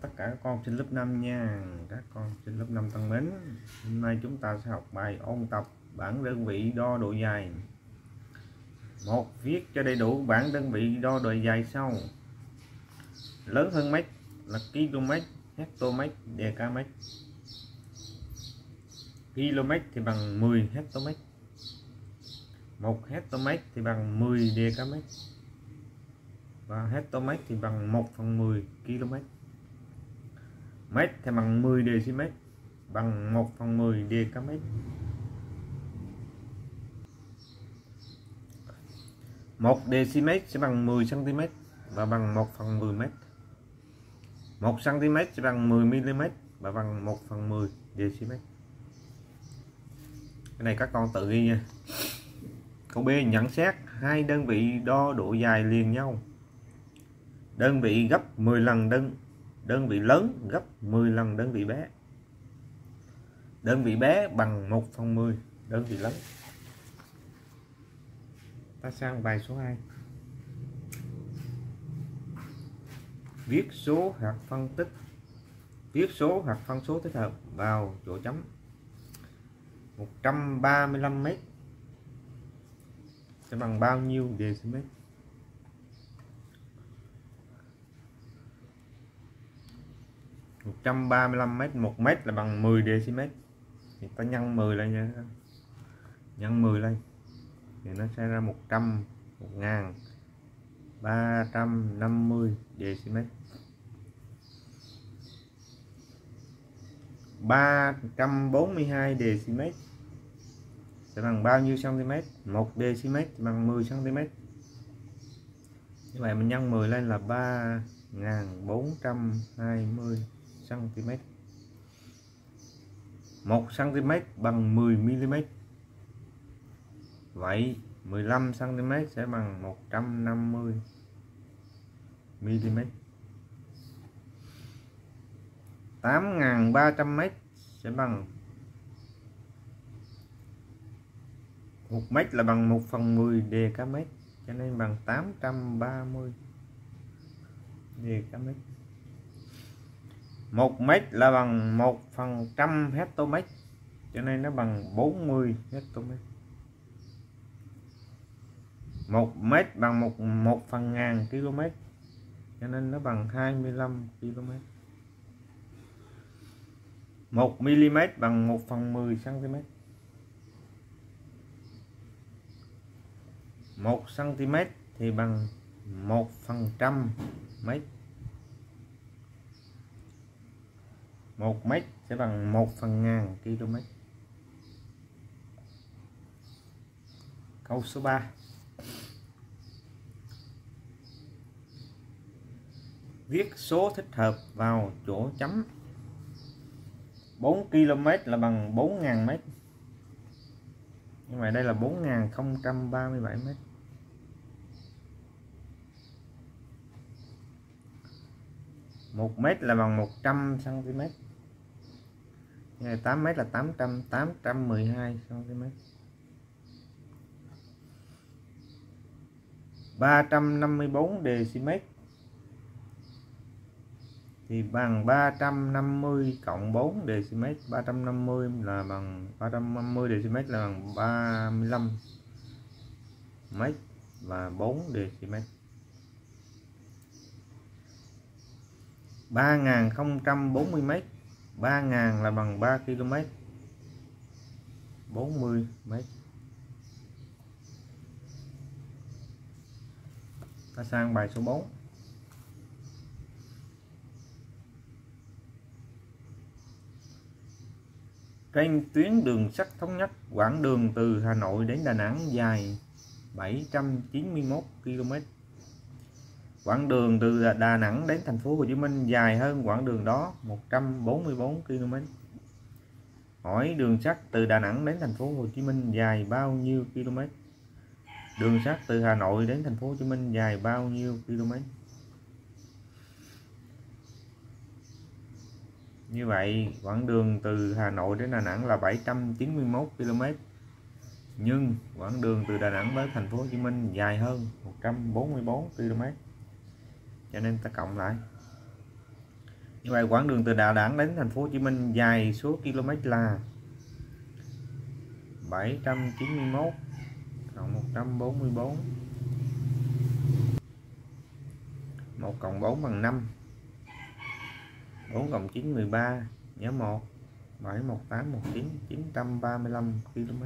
tất cả các con trên lớp 5 nha. Các con trên lớp 5 thân mến, hôm nay chúng ta sẽ học bài ôn tập bảng đơn vị đo độ dài. Một, viết cho đầy đủ bảng đơn vị đo độ dài sau. Lớn hơn mét là km hectomet decamet km thì bằng 10 hectomet 1 hectomet thì bằng 10 decamet và hectomet thì bằng 1 phần 10 km mét thì bằng 10 dm bằng 1 phần 10 dm một decimet sẽ bằng 10 cm và bằng 1 phần 10 mét. 1 cm sẽ bằng 10 mm và bằng 1 phần 10 decimet. Cái này các con tự ghi nha. Câu B nhận xét hai đơn vị đo độ dài liền nhau. Đơn vị gấp 10 lần đơn đơn vị lớn gấp 10 lần đơn vị bé. Đơn vị bé bằng 1 phần 10 đơn vị lớn. Ta sang bài số 2 viết số hạt phân tích. Viết số hạt phân số thích hợp vào chỗ chấm. 135m sẽ bằng bao nhiêu dm 135 m 1 m là bằng 10 dm thì ta nhân 10 lên nha. Nhân 10 lên. Thì nó sẽ ra 100 1000 350 dm 342 dm sẽ bằng bao nhiêu cm 1 dm bằng 10 cm như vậy mình nhân 10 lên là 3420 cm. 1 cm bằng 10 mm vậy 15 cm sẽ bằng 150 mm 8.300 m sẽ bằng 1 m là bằng 1 phần 10 dkm cho nên bằng 830 dkm 1 mét là bằng 1 phần trăm hectomet cho nên nó bằng 40 hectomet 1 mét bằng 1 1 phần ngàn km, cho nên nó bằng 25 km. 1 mm bằng 1 phần 10 cm 1 cm thì bằng 1 phần trăm mét. 1 mét sẽ bằng 1 phần ngàn km câu số 3 viết số thích hợp vào chỗ chấm. 4 km là bằng 4.000 m nhưng mà đây là 4.037 m một mét là bằng 100 cm 8 mét là 800 812 cm 354 dm thì bằng 350 cộng 4 dm 350 là bằng 350 dm là bằng 35 mét và 4 dm 3040 mét 3.000 là bằng 3 km. 40 m. Ta sang bài số 4 Trên tuyến đường sắt thống nhất, quãng đường từ Hà Nội đến Đà Nẵng dài 791 km. Quãng đường từ Đà Nẵng đến thành phố Hồ Chí Minh dài hơn quãng đường đó 144 km. Hỏi đường sắt từ Đà Nẵng đến thành phố Hồ Chí Minh dài bao nhiêu km? Đường sắt từ Hà Nội đến thành phố Hồ Chí Minh dài bao nhiêu km? Như vậy, quãng đường từ Hà Nội đến Đà Nẵng là 791 km. Nhưng quãng đường từ Đà Nẵng đến thành phố Hồ Chí Minh dài hơn 144 km cho nên ta cộng lại. Như vậy quãng đường từ Đà Nẵng đến thành phố Hồ Chí Minh dài số km là 791 cộng 144 1 cộng 4 bằng 5 4 cộng 9 13 nhớ 1 7 18 19 935 km.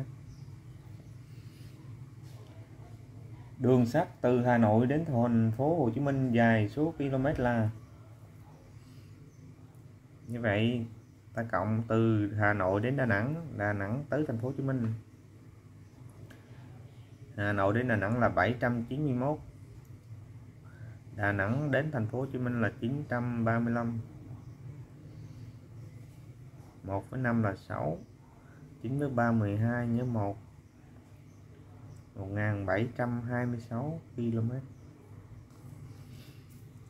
Đường sắt từ Hà Nội đến thành phố Hồ Chí Minh dài số km là. Như vậy, ta cộng từ Hà Nội đến Đà Nẵng Đà Nẵng tới thành phố Hồ Chí Minh. Hà Nội đến Đà Nẵng là 791 Đà Nẵng đến thành phố Hồ Chí Minh là 935 1 với 5 là 6 9 với 3 12 nhớ 1 1726 km.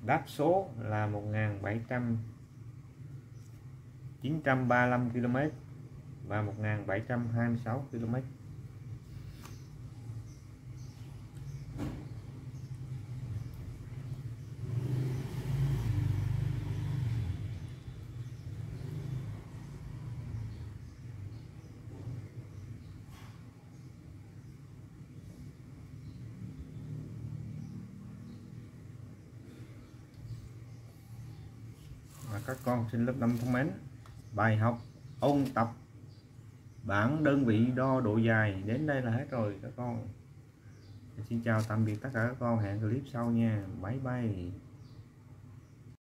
Đáp số là 1700 935 km và 1726 km. Các con sinh lớp 5 thông mến. Bài học, ôn tập bảng đơn vị đo độ dài. Đến đây là hết rồi các con. Xin chào, tạm biệt tất cả các con. Hẹn clip sau nha. Bye bye.